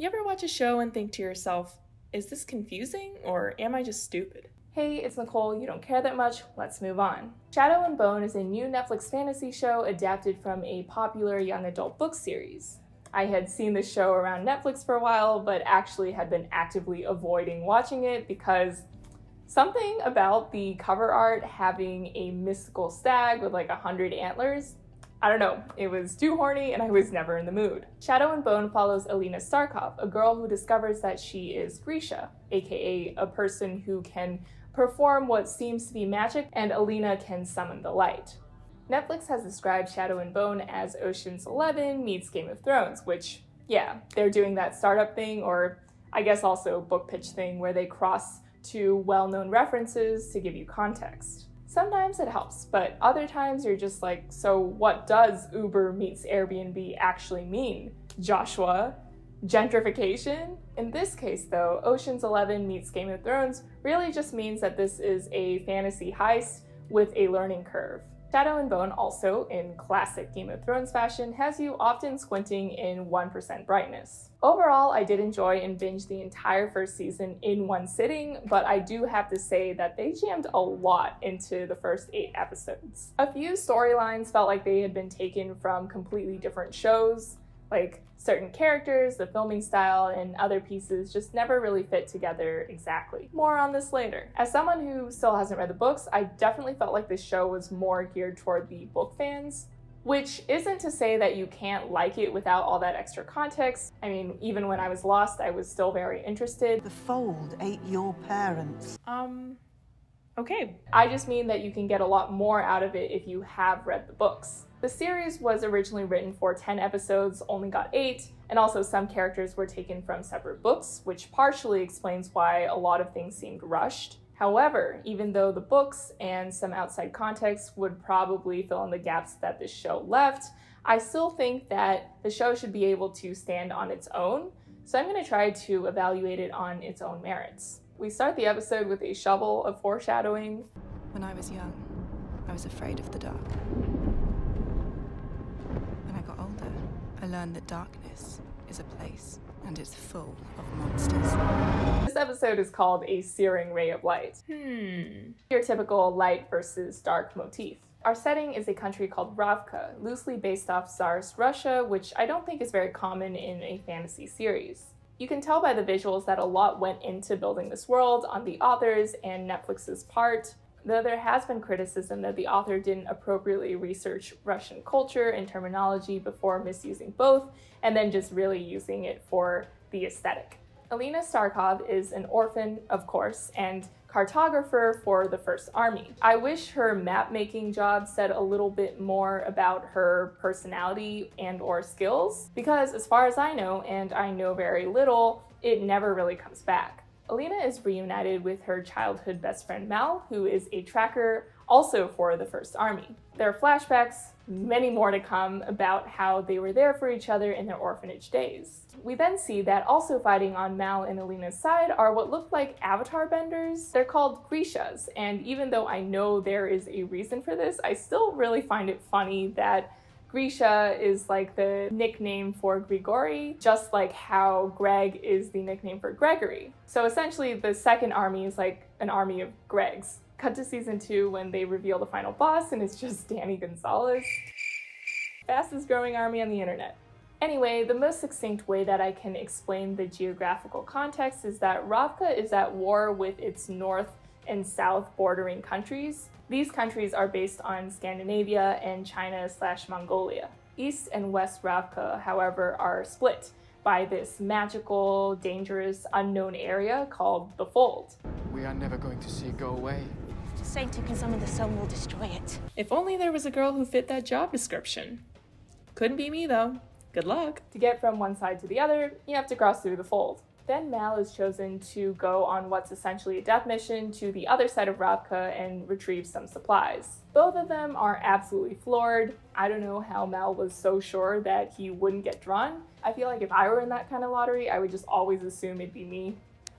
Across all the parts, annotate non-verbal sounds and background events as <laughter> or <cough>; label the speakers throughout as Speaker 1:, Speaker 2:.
Speaker 1: You ever watch a show and think to yourself, is this confusing or am I just stupid?
Speaker 2: Hey, it's Nicole. You don't care that much. Let's move on. Shadow and Bone is a new Netflix fantasy show adapted from a popular young adult book series. I had seen the show around Netflix for a while, but actually had been actively avoiding watching it because something about the cover art having a mystical stag with like a hundred antlers I don't know, it was too horny and I was never in the mood. Shadow and Bone follows Alina Starkov, a girl who discovers that she is Grisha, aka a person who can perform what seems to be magic, and Alina can summon the light. Netflix has described Shadow and Bone as Ocean's Eleven meets Game of Thrones, which, yeah, they're doing that startup thing, or I guess also book pitch thing, where they cross two well known references to give you context. Sometimes it helps, but other times you're just like, so what does Uber meets Airbnb actually mean? Joshua? Gentrification? In this case, though, Ocean's Eleven meets Game of Thrones really just means that this is a fantasy heist with a learning curve. Shadow and Bone also, in classic Game of Thrones fashion, has you often squinting in 1% brightness. Overall, I did enjoy and binge the entire first season in one sitting, but I do have to say that they jammed a lot into the first eight episodes. A few storylines felt like they had been taken from completely different shows, like certain characters, the filming style, and other pieces just never really fit together exactly. More on this later. As someone who still hasn't read the books, I definitely felt like this show was more geared toward the book fans. Which isn't to say that you can't like it without all that extra context. I mean, even when I was lost, I was still very interested.
Speaker 3: The fold ate your parents.
Speaker 1: Um, okay.
Speaker 2: I just mean that you can get a lot more out of it if you have read the books. The series was originally written for 10 episodes, only got 8, and also some characters were taken from separate books, which partially explains why a lot of things seemed rushed. However, even though the books and some outside context would probably fill in the gaps that this show left, I still think that the show should be able to stand on its own, so I'm going to try to evaluate it on its own merits. We start the episode with a shovel of foreshadowing.
Speaker 4: When I was young, I was afraid of the dark. I learned that darkness is a place and it's full of monsters.
Speaker 2: This episode is called A Searing Ray of Light.
Speaker 1: Hmm.
Speaker 2: Your typical light versus dark motif. Our setting is a country called Ravka, loosely based off Tsarist Russia, which I don't think is very common in a fantasy series. You can tell by the visuals that a lot went into building this world on the authors and Netflix's part though there has been criticism that the author didn't appropriately research Russian culture and terminology before misusing both, and then just really using it for the aesthetic. Alina Starkov is an orphan, of course, and cartographer for the First Army. I wish her map making job said a little bit more about her personality and or skills because as far as I know and I know very little, it never really comes back. Alina is reunited with her childhood best friend Mal, who is a tracker also for the First Army. There are flashbacks, many more to come, about how they were there for each other in their orphanage days. We then see that also fighting on Mal and Alina's side are what look like avatar benders. They're called Grishas, and even though I know there is a reason for this, I still really find it funny that Grisha is like the nickname for Grigori, just like how Greg is the nickname for Gregory. So essentially, the second army is like an army of Gregs. Cut to season two when they reveal the final boss, and it's just <laughs> Danny Gonzalez. Fastest growing army on the internet. Anyway, the most succinct way that I can explain the geographical context is that Ravka is at war with its north and south bordering countries. These countries are based on Scandinavia and China slash Mongolia. East and West Ravka, however, are split by this magical, dangerous, unknown area called the Fold.
Speaker 5: We are never going to see it go away.
Speaker 6: Saint who can summon the sun will destroy it.
Speaker 1: If only there was a girl who fit that job description. Couldn't be me though. Good luck.
Speaker 2: To get from one side to the other, you have to cross through the Fold. Then Mal is chosen to go on what's essentially a death mission to the other side of Ravka and retrieve some supplies. Both of them are absolutely floored. I don't know how Mal was so sure that he wouldn't get drawn. I feel like if I were in that kind of lottery, I would just always assume it'd be me.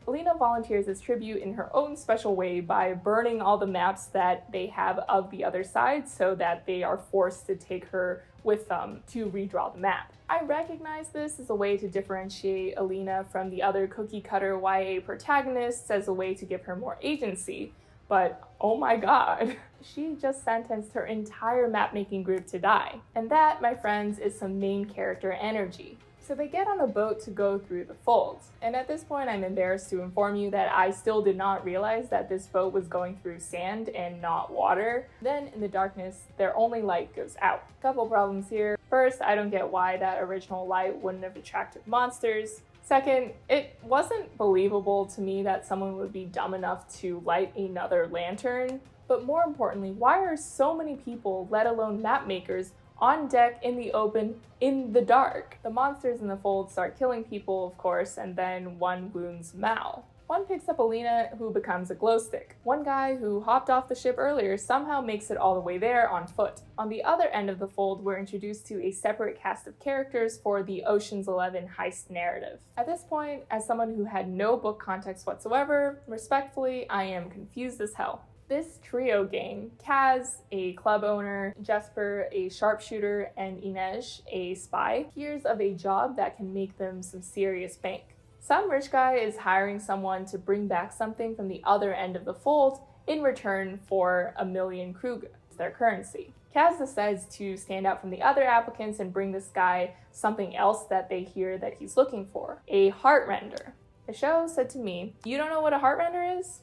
Speaker 2: Alina volunteers as tribute in her own special way by burning all the maps that they have of the other side so that they are forced to take her with them to redraw the map. I recognize this as a way to differentiate Alina from the other cookie cutter YA protagonists as a way to give her more agency, but oh my god, <laughs> she just sentenced her entire map making group to die. And that, my friends, is some main character energy. So they get on a boat to go through the folds. And at this point, I'm embarrassed to inform you that I still did not realize that this boat was going through sand and not water. Then in the darkness, their only light goes out. Couple problems here. First, I don't get why that original light wouldn't have attracted monsters. Second, it wasn't believable to me that someone would be dumb enough to light another lantern. But more importantly, why are so many people, let alone map makers, on deck in the open in the dark. The monsters in the fold start killing people, of course, and then one wounds Mal. One picks up Alina, who becomes a glow stick. One guy who hopped off the ship earlier somehow makes it all the way there on foot. On the other end of the fold, we're introduced to a separate cast of characters for the Ocean's Eleven heist narrative. At this point, as someone who had no book context whatsoever, respectfully, I am confused as hell. This trio gang, Kaz, a club owner, Jesper, a sharpshooter, and Inej, a spy, hears of a job that can make them some serious bank. Some rich guy is hiring someone to bring back something from the other end of the fold in return for a million Krug, their currency. Kaz decides to stand out from the other applicants and bring this guy something else that they hear that he's looking for a heart render. The show said to me, You don't know what a heart render is?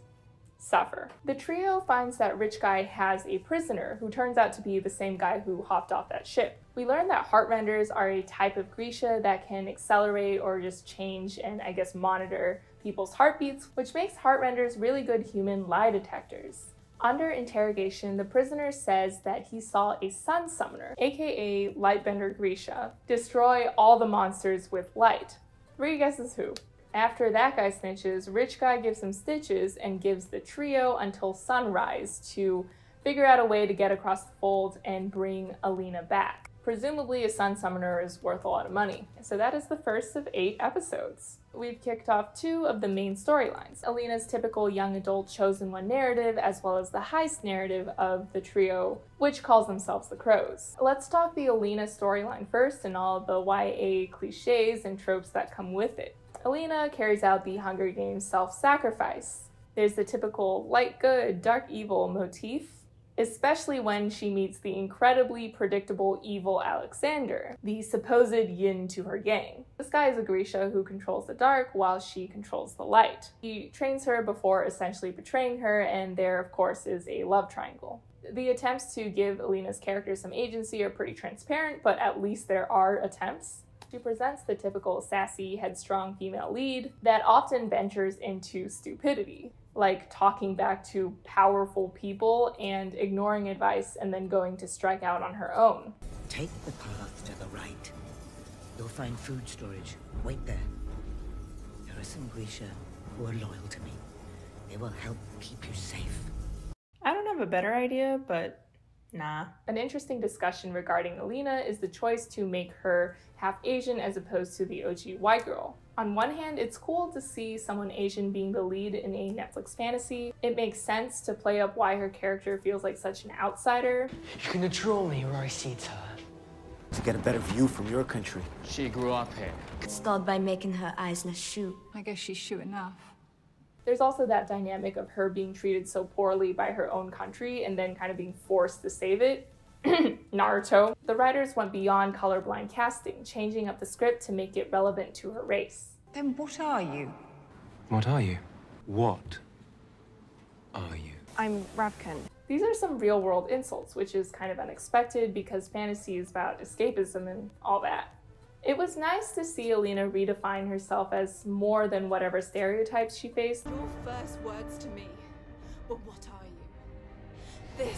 Speaker 2: Suffer. The trio finds that Rich Guy has a prisoner who turns out to be the same guy who hopped off that ship. We learn that heart renders are a type of Grisha that can accelerate or just change and I guess monitor people's heartbeats, which makes heart renders really good human lie detectors. Under interrogation, the prisoner says that he saw a sun summoner, aka Lightbender Grisha, destroy all the monsters with light. Three guesses who? After that guy snitches, Rich Guy gives him stitches and gives the trio until sunrise to figure out a way to get across the fold and bring Alina back. Presumably, a Sun Summoner is worth a lot of money. So, that is the first of eight episodes. We've kicked off two of the main storylines Alina's typical young adult chosen one narrative, as well as the heist narrative of the trio, which calls themselves the Crows. Let's talk the Alina storyline first and all the YA cliches and tropes that come with it. Alina carries out the Hunger Games self sacrifice. There's the typical light good, dark evil motif, especially when she meets the incredibly predictable evil Alexander, the supposed yin to her yang. This guy is a Grisha who controls the dark while she controls the light. He trains her before essentially betraying her, and there, of course, is a love triangle. The attempts to give Alina's character some agency are pretty transparent, but at least there are attempts. She presents the typical sassy, headstrong female lead that often ventures into stupidity, like talking back to powerful people and ignoring advice and then going to strike out on her own.
Speaker 7: Take the path to the right. You'll find food storage. Wait there. There are some Grisha who are loyal to me. They will help keep you safe.
Speaker 1: I don't have a better idea, but nah.
Speaker 2: An interesting discussion regarding Alina is the choice to make her half Asian as opposed to the OG white girl. On one hand, it's cool to see someone Asian being the lead in a Netflix fantasy. It makes sense to play up why her character feels like such an outsider.
Speaker 5: You can control me, Rosita.
Speaker 8: To get a better view from your country.
Speaker 5: She grew up here.
Speaker 6: Start by making her eyes less Shu.
Speaker 4: I guess she's Shu enough.
Speaker 2: There's also that dynamic of her being treated so poorly by her own country and then kind of being forced to save it. <clears throat> Naruto. The writers went beyond colorblind casting, changing up the script to make it relevant to her race.
Speaker 4: Then what are you?
Speaker 5: What are you? What are you?
Speaker 6: I'm Ravkan.
Speaker 2: These are some real world insults, which is kind of unexpected because fantasy is about escapism and all that. It was nice to see Alina redefine herself as more than whatever stereotypes she faced.
Speaker 4: Your first words to me were, What are you? This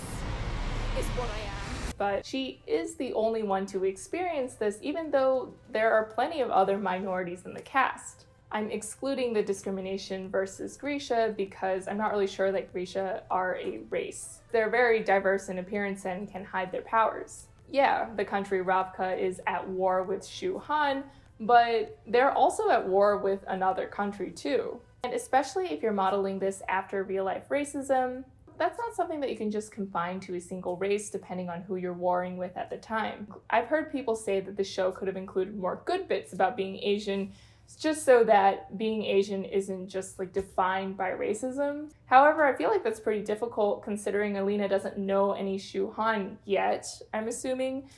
Speaker 4: is what I am.
Speaker 2: But she is the only one to experience this, even though there are plenty of other minorities in the cast. I'm excluding the discrimination versus Grisha because I'm not really sure that Grisha are a race. They're very diverse in appearance and can hide their powers yeah, the country Ravka is at war with Shu Han, but they're also at war with another country too. And especially if you're modeling this after real life racism, that's not something that you can just confine to a single race depending on who you're warring with at the time. I've heard people say that the show could have included more good bits about being Asian just so that being Asian isn't just like defined by racism. However, I feel like that's pretty difficult considering Alina doesn't know any Shu Han yet, I'm assuming,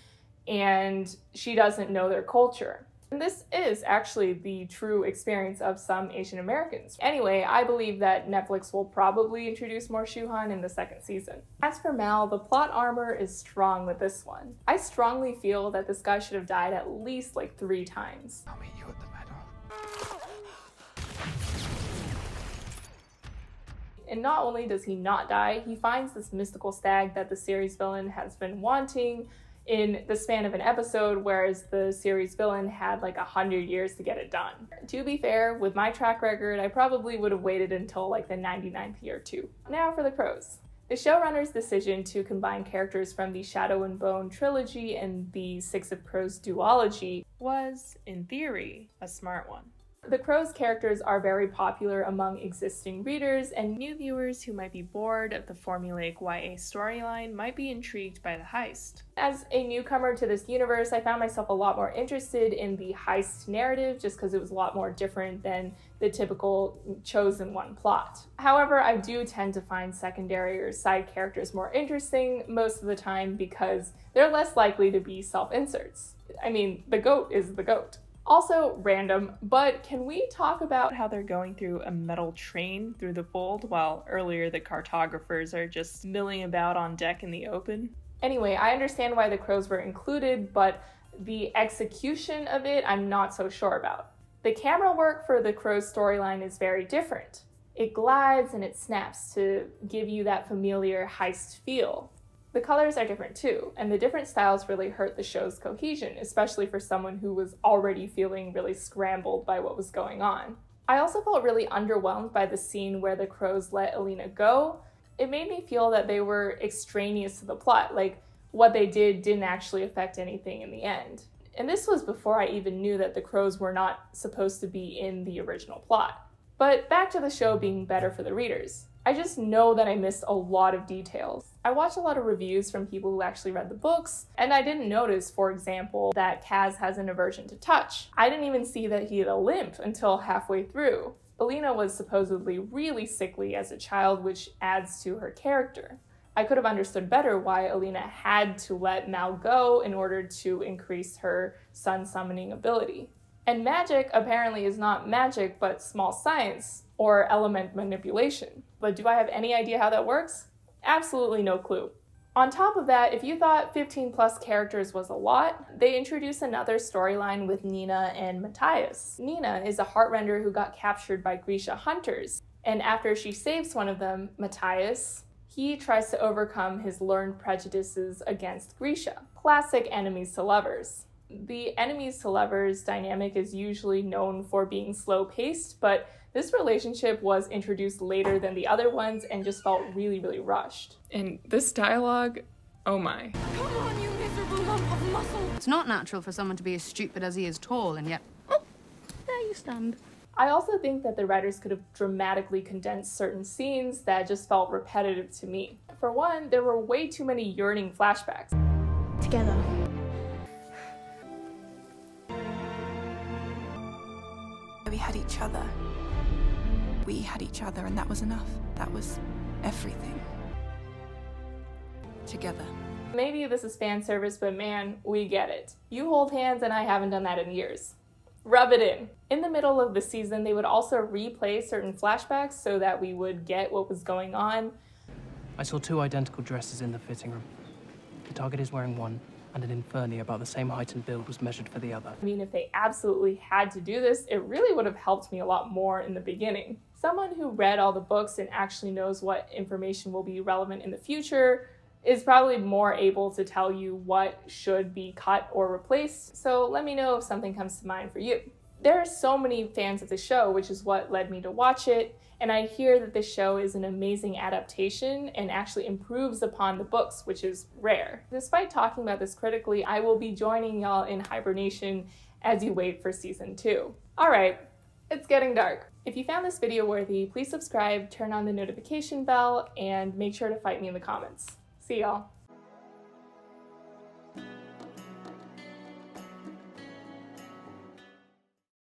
Speaker 2: and she doesn't know their culture. And this is actually the true experience of some Asian Americans. Anyway, I believe that Netflix will probably introduce more Shu Han in the second season. As for Mal, the plot armor is strong with this one. I strongly feel that this guy should have died at least like three times.
Speaker 5: You at the
Speaker 2: And not only does he not die, he finds this mystical stag that the series villain has been wanting in the span of an episode, whereas the series villain had like a hundred years to get it done. To be fair, with my track record, I probably would have waited until like the 99th year too. Now for the pros. The showrunner's decision to combine characters from the Shadow and Bone trilogy and the Six of Crows duology
Speaker 1: Was, in theory, a smart one.
Speaker 2: The Crows characters are very popular among existing readers, and
Speaker 1: New viewers who might be bored of the formulaic YA storyline might be intrigued by the heist.
Speaker 2: as a newcomer to this universe, I found myself a lot more interested in the heist narrative just because it was a lot more different than the typical chosen one plot. However, I do tend to find secondary or side characters more interesting most of the time because they're less likely to be self inserts. I mean, the goat is the goat. Also, random, but can we talk about
Speaker 1: How they're going through a metal train through the fold while earlier the cartographers are just milling about on deck in the open?
Speaker 2: Anyway, I understand why the crows were included, but the execution of it, I'm not so sure about. The camera work for the crows storyline is very different. It glides and it snaps to give you that familiar heist feel. The colors are different too, and the different styles really hurt the show's cohesion, especially for someone who was already feeling really scrambled by what was going on. I also felt really underwhelmed by the scene where the crows let Alina go. It made me feel that they were extraneous to the plot, like what they did didn't actually affect anything in the end. And this was before I even knew that the crows were not supposed to be in the original plot. But back to the show being better for the readers. I just know that I missed a lot of details. I watched a lot of reviews from people who actually read the books, and I didn't notice, for example, that Kaz has an aversion to touch. I didn't even see that he had a limp until halfway through. Alina was supposedly really sickly as a child, which adds to her character. I could have understood better why Alina had to let Mal go in order to increase her sun summoning ability. And magic apparently is not magic, but small science or element manipulation. But do I have any idea how that works? Absolutely no clue. On top of that, if you thought 15 plus characters was a lot, they introduce another storyline with Nina and Matthias. Nina is a heartrender who got captured by Grisha hunters, and after she saves one of them, Matthias, he tries to overcome his learned prejudices against Grisha. Classic enemies to lovers. The enemies to lovers dynamic is usually known for being slow paced, but this relationship was introduced later than the other ones and just felt really, really rushed.
Speaker 1: And this dialogue, oh my.
Speaker 4: Come on, you miserable lump of muscle!
Speaker 9: It's not natural for someone to be as stupid as he is tall, and yet. Oh, there you stand.
Speaker 2: I also think that the writers could have dramatically condensed certain scenes that just felt repetitive to me. For one, there were way too many yearning flashbacks.
Speaker 6: Together.
Speaker 4: Had each other. We had each other, and that was enough. That was everything. Together.
Speaker 2: Maybe this is fan service, but man, we get it. You hold hands, and I haven't done that in years. Rub it in. In the middle of the season, they would also replay certain flashbacks so that we would get what was going on.
Speaker 10: I saw two identical dresses in the fitting room. The target is wearing one, and an Inferni about the same height and build was measured for the other.
Speaker 2: I mean, if they absolutely had to do this, it really would have helped me a lot more in the beginning. Someone who read all the books and actually knows what information will be relevant in the future is probably more able to tell you what should be cut or replaced. So let me know if something comes to mind for you. There are so many fans of the show, which is what led me to watch it, and I hear that the show is an amazing adaptation and actually improves upon the books, which is rare. Despite talking about this critically, I will be joining y'all in hibernation as you wait for season 2. Alright, it's getting dark. If you found this video worthy, please subscribe, turn on the notification bell, and make sure to fight me in the comments. See y'all.